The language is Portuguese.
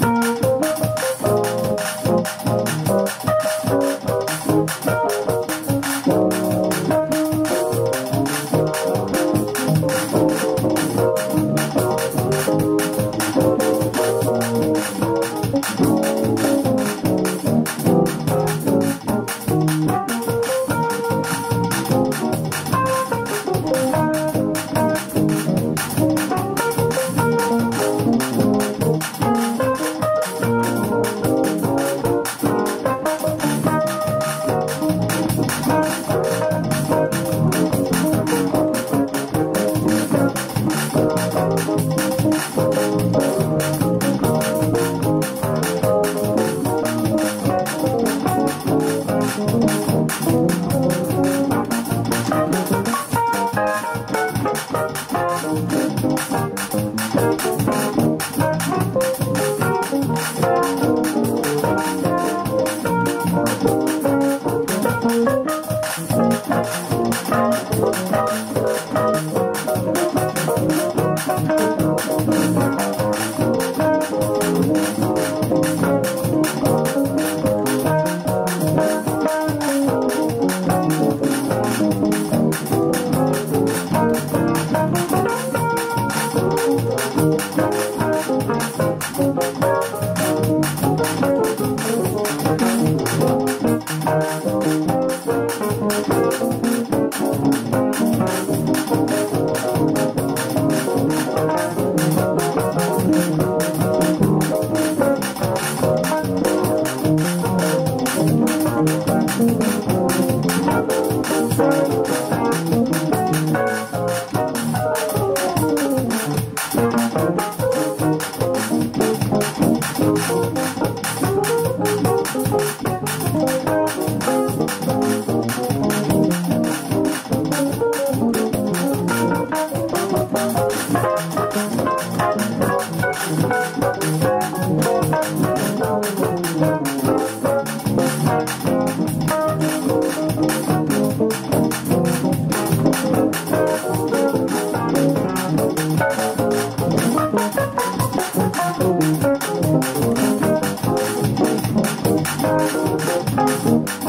Música Música